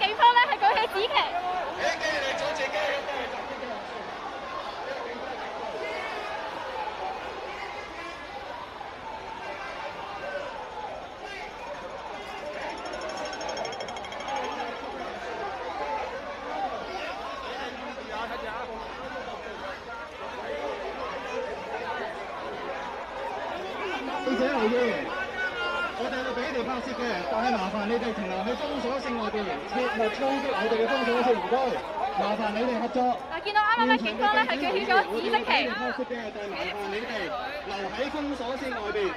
警方咧係舉起紫旗。哋拍攝嘅，但係麻煩你哋停留喺封鎖線外邊，切勿衝擊我哋嘅封鎖線，唔該。麻煩你哋合作。嗱，見到啱啱嘅，警方咧係舉起咗紫色旗。拍攝嘅，但係麻煩你哋留喺封鎖線外邊。